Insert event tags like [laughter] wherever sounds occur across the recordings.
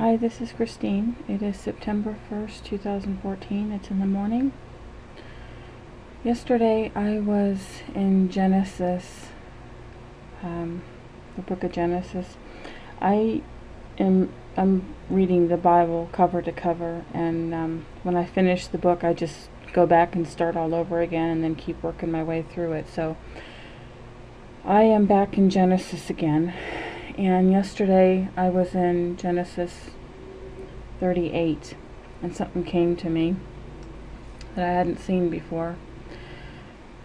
Hi, this is Christine. It is September 1st, 2014. It's in the morning. Yesterday I was in Genesis, um, the book of Genesis. I am I'm reading the Bible cover to cover, and um, when I finish the book, I just go back and start all over again, and then keep working my way through it. So I am back in Genesis again, and yesterday I was in Genesis 38 and something came to me that I hadn't seen before.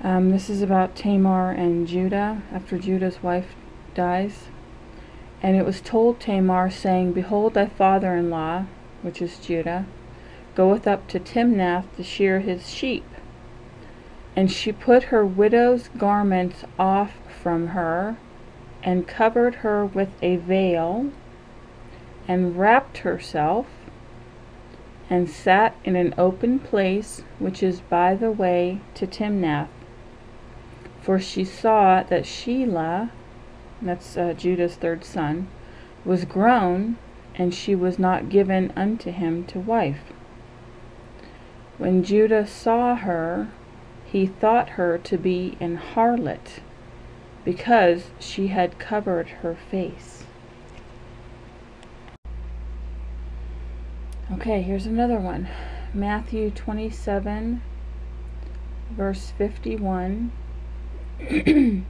Um, this is about Tamar and Judah after Judah's wife dies. And it was told Tamar, saying, Behold, thy father in law, which is Judah, goeth up to Timnath to shear his sheep. And she put her widow's garments off from her and covered her with a veil, and wrapped herself, and sat in an open place which is by the way to Timnath. For she saw that Shelah, that's uh, Judah's third son, was grown, and she was not given unto him to wife. When Judah saw her, he thought her to be an harlot because she had covered her face. Okay, here's another one. Matthew 27, verse 51. [clears throat] and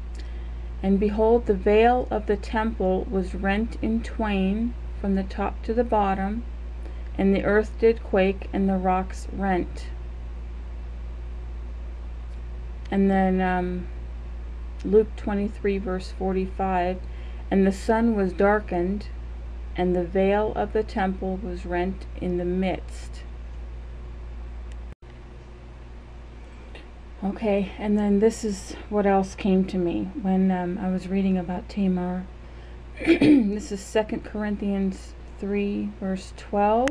behold, the veil of the temple was rent in twain from the top to the bottom, and the earth did quake, and the rocks rent. And then um, Luke 23, verse 45 And the sun was darkened, and the veil of the temple was rent in the midst. Okay, and then this is what else came to me when um, I was reading about Tamar. [clears throat] this is Second Corinthians 3, verse 12.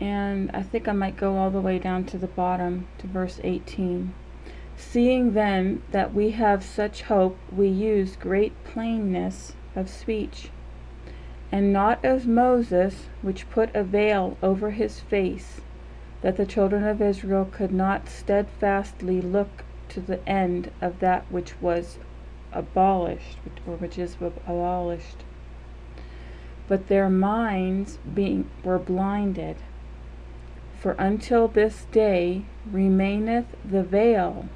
And I think I might go all the way down to the bottom to verse 18. Seeing then that we have such hope, we use great plainness of speech, and not as Moses, which put a veil over his face, that the children of Israel could not steadfastly look to the end of that which was abolished, or which is abolished. But their minds being were blinded. For until this day remaineth the veil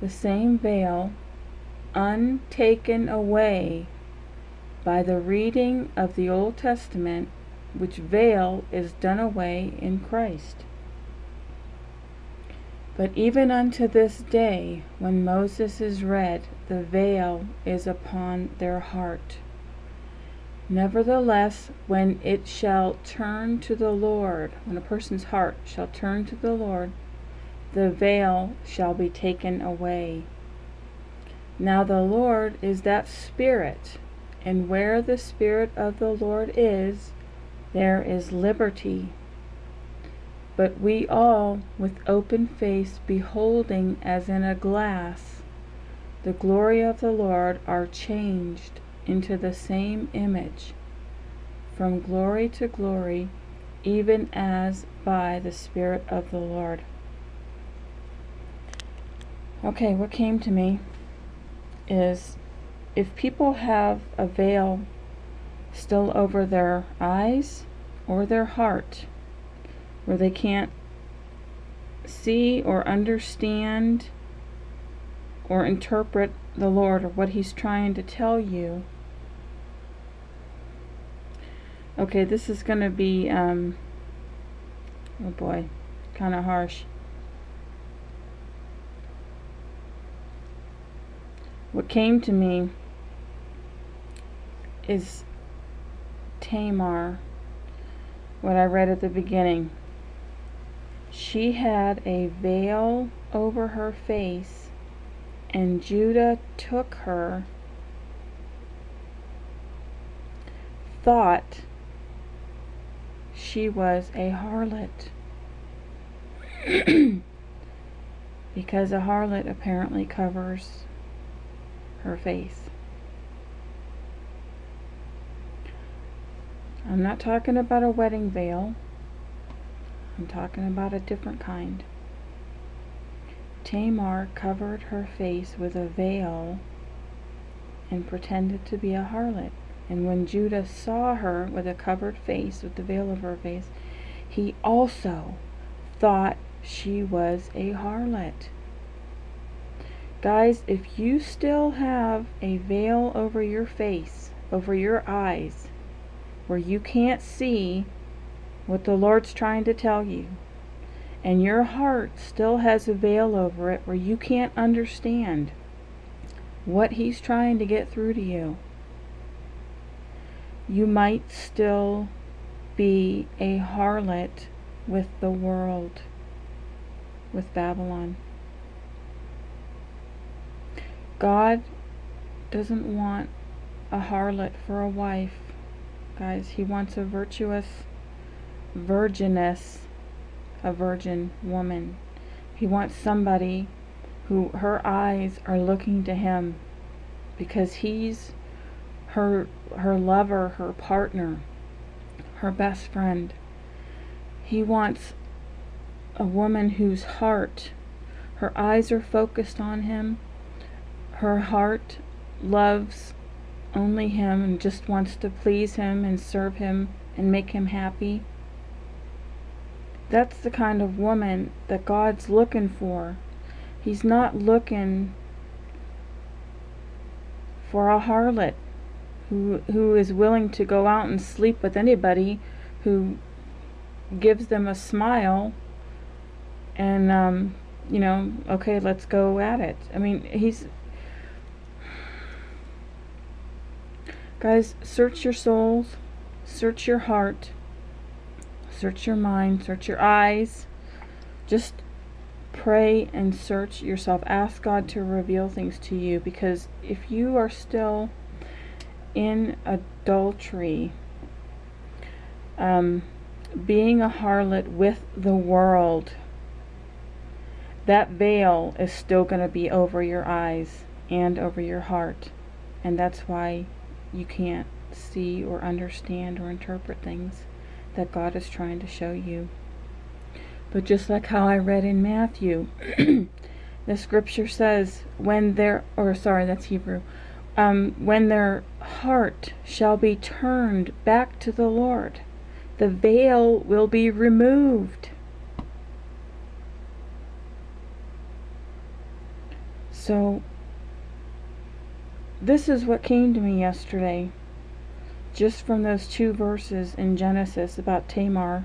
the same veil untaken away by the reading of the Old Testament, which veil is done away in Christ. But even unto this day, when Moses is read, the veil is upon their heart. Nevertheless, when it shall turn to the Lord, when a person's heart shall turn to the Lord, the veil shall be taken away. Now the Lord is that Spirit, and where the Spirit of the Lord is, there is liberty. But we all, with open face, beholding as in a glass the glory of the Lord, are changed into the same image, from glory to glory, even as by the Spirit of the Lord. Okay, what came to me is if people have a veil still over their eyes or their heart where they can't see or understand or interpret the Lord or what He's trying to tell you. Okay, this is going to be, um, oh boy, kind of harsh. What came to me is Tamar, what I read at the beginning. She had a veil over her face, and Judah took her, thought she was a harlot. [clears throat] because a harlot apparently covers her face. I'm not talking about a wedding veil. I'm talking about a different kind. Tamar covered her face with a veil and pretended to be a harlot. And when Judah saw her with a covered face, with the veil over her face, he also thought she was a harlot. Guys, if you still have a veil over your face, over your eyes, where you can't see what the Lord's trying to tell you, and your heart still has a veil over it where you can't understand what He's trying to get through to you, you might still be a harlot with the world, with Babylon. God doesn't want a harlot for a wife, guys. He wants a virtuous virginess, a virgin woman. He wants somebody who her eyes are looking to him because he's her her lover, her partner, her best friend. He wants a woman whose heart, her eyes are focused on him, her heart loves only him and just wants to please him and serve him and make him happy. That's the kind of woman that God's looking for. He's not looking for a harlot who who is willing to go out and sleep with anybody who gives them a smile and um, you know okay let's go at it i mean he's guys search your souls search your heart search your mind search your eyes just pray and search yourself ask god to reveal things to you because if you are still in adultery, um, being a harlot with the world, that veil is still going to be over your eyes and over your heart. And that's why you can't see or understand or interpret things that God is trying to show you. But just like how I read in Matthew, [clears throat] the scripture says, when their, or sorry, that's Hebrew, um, when their heart shall be turned back to the Lord, the veil will be removed. So, this is what came to me yesterday, just from those two verses in Genesis about Tamar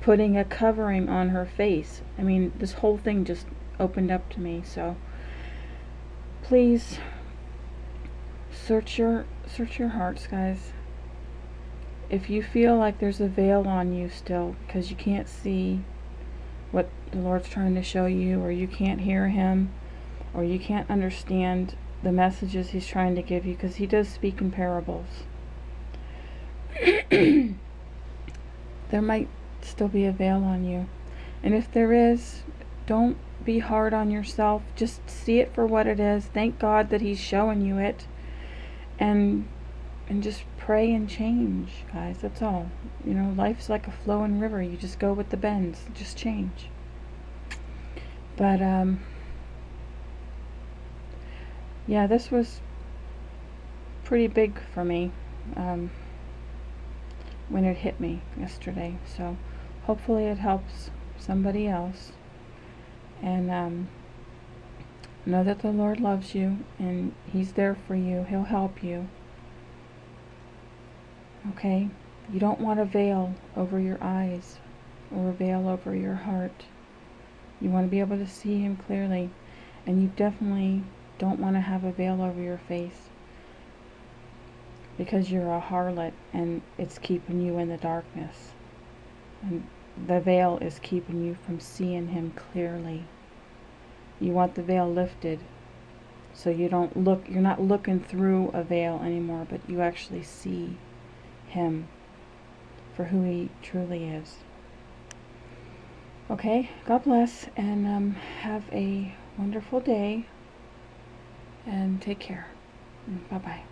putting a covering on her face. I mean, this whole thing just opened up to me. So, please search your search your hearts guys if you feel like there's a veil on you still because you can't see what the Lord's trying to show you or you can't hear him or you can't understand the messages he's trying to give you because he does speak in parables. [clears throat] There might still be a veil on you. And if there is don't be hard on yourself. Just see it for what it is. Thank God that he's showing you it. And and just pray and change guys. That's all. You know life's like a flowing river. You just go with the bends. Just change. But um yeah this was pretty big for me um, when it hit me yesterday so hopefully it helps somebody else and um, Know that the Lord loves you and He's there for you. He'll help you. Okay? You don't want a veil over your eyes or a veil over your heart. You want to be able to see Him clearly. And you definitely don't want to have a veil over your face because you're a harlot and it's keeping you in the darkness. And the veil is keeping you from seeing Him clearly. You want the veil lifted so you don't look, you're not looking through a veil anymore, but you actually see Him for who He truly is. Okay, God bless and um, have a wonderful day and take care. Mm, bye bye.